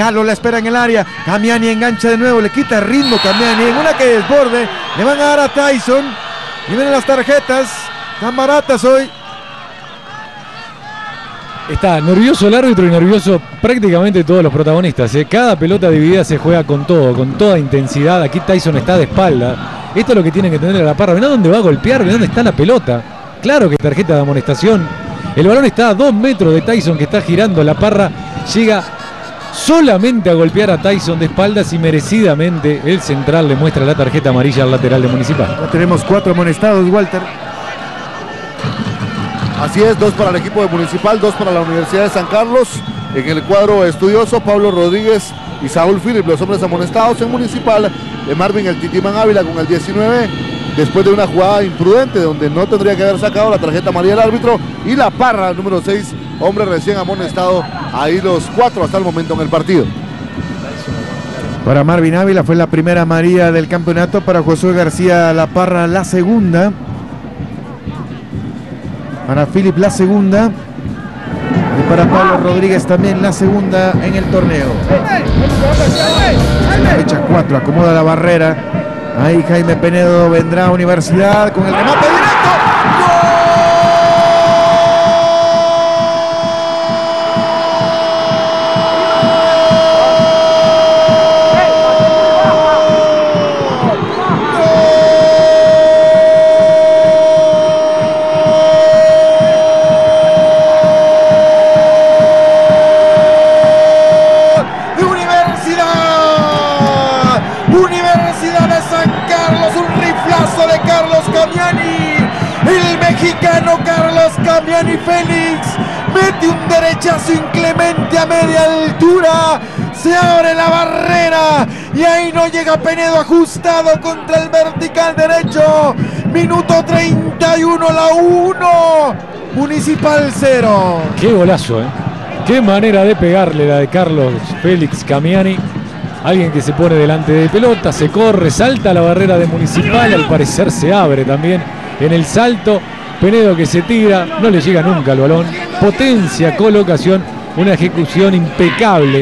Galo la espera en el área. Camiani engancha de nuevo, le quita ritmo Camiani. En una que desborde, le van a dar a Tyson. Y vienen las tarjetas, tan baratas hoy. Está nervioso el árbitro y nervioso prácticamente todos los protagonistas. ¿eh? Cada pelota dividida se juega con todo, con toda intensidad. Aquí Tyson está de espalda. Esto es lo que tienen que tener a la parra. ¿Ven dónde va a golpear? ¿Ven dónde está la pelota? Claro que tarjeta de amonestación. El balón está a dos metros de Tyson que está girando. La parra llega solamente a golpear a Tyson de espaldas y merecidamente el central le muestra la tarjeta amarilla al lateral de Municipal. Ya tenemos cuatro amonestados, Walter. Así es, dos para el equipo de Municipal, dos para la Universidad de San Carlos. En el cuadro estudioso, Pablo Rodríguez y Saúl Philip, los hombres amonestados en Municipal. De Marvin el Titimán Ávila con el 19, después de una jugada imprudente donde no tendría que haber sacado la tarjeta amarilla del árbitro. Y la parra, número 6, hombre recién amonestado. Ahí los cuatro hasta el momento en el partido. Para Marvin Ávila fue la primera amarilla del campeonato. Para Josué García La Parra la segunda. Para Philip la segunda. Y para Pablo Rodríguez también la segunda en el torneo. Fecha 4, acomoda la barrera. Ahí Jaime Penedo vendrá a Universidad con el remate directo. El mexicano Carlos Camiani Félix mete un derechazo inclemente a media altura. Se abre la barrera y ahí no llega Penedo ajustado contra el vertical derecho. Minuto 31, la 1. Municipal 0. Qué golazo, ¿eh? Qué manera de pegarle la de Carlos Félix Camiani. Alguien que se pone delante de pelota, se corre, salta la barrera de Municipal, al parecer se abre también en el salto. Penedo que se tira, no le llega nunca el balón. Potencia, colocación, una ejecución impecable